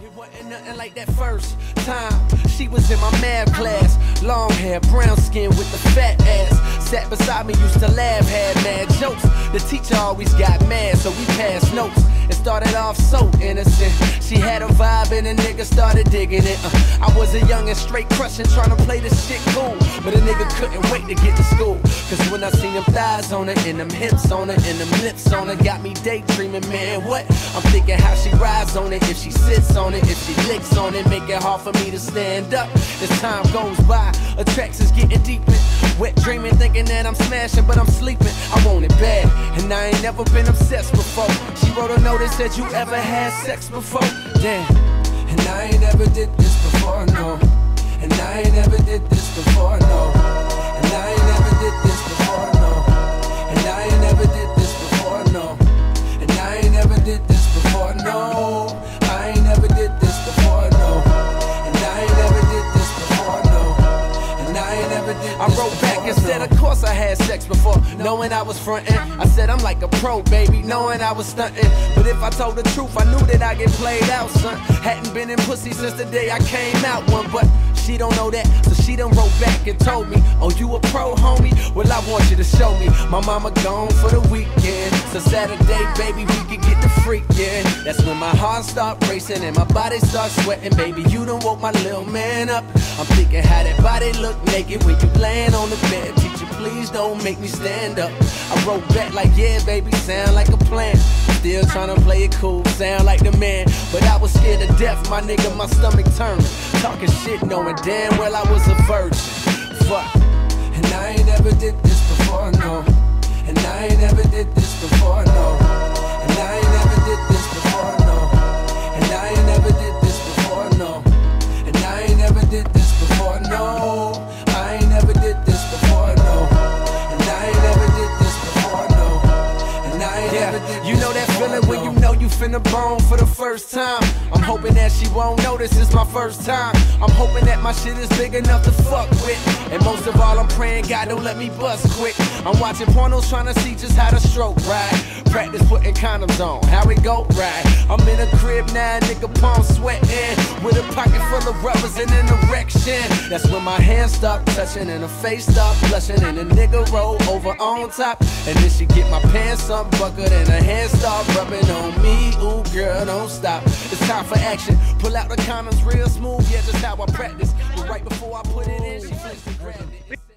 It wasn't nothing like that first time. She was in my math class. Long hair, brown skin with the fat ass. Sat beside me, used to laugh, had mad jokes. The teacher always got mad, so we passed notes. It started off so innocent. She had a vibe and a nigga started digging it. Uh, I was a young and straight crushing, trying to play this shit cool. But a nigga couldn't wait to get to school. Cause when I seen them thighs on her, and them hips on her, and them lips on her, got me daydreaming, man. What? I'm thinking how she rides on it, if she sits on it, if she licks on it, make it hard for me to stand up. As time goes by, attractions getting deeper. Wet dreaming, thinking that I'm smashing, but I'm sleeping. I want it bad, and I ain't never been obsessed before. She wrote a note that said, You ever had sex before? Damn. And I ain't never did this before, no. This I wrote back and said, of course I had sex before, knowing I was frontin'. I said I'm like a pro, baby, knowing I was stuntin'. But if I told the truth, I knew that I'd get played out, son. Hadn't been in pussy since the day I came out one, but she don't know that, so she done wrote back and told me, Oh, you a pro, homie? Well, I want you to show me. My mama gone for the weekend, so Saturday, baby, we can get the freakin'. That's when my heart start racing and my body start sweating, baby. You done woke my little man up. I'm thinking how that body look naked when you laying on the bed. Teacher, please don't make me stand up. I wrote back like, yeah, baby, sound like a plan. Trying to play it cool, sound like the man. But I was scared to death, my nigga, my stomach turned. Talking shit, knowing damn well I was a virgin. Fuck. And I ain't never did this know you bone for the first time. I'm hoping that she won't notice it's my first time. I'm hoping that my shit is big enough to fuck with. And most of all, I'm praying God don't let me bust quick. I'm watching pornos trying to see just how to stroke right. Practice putting condoms on, how it go right. I'm in a crib now, nigga palm sweating. With a pocket full of rubbers and an erection. That's when my hands start touching and her face start blushing. And the nigga roll over on top. And then she get my pants unbuckled and her hands start rubbing on me. Ooh, girl, don't stop. It's time for action. Pull out the condoms real smooth, yeah, just how I practice. But right before I put it in, she flips and it.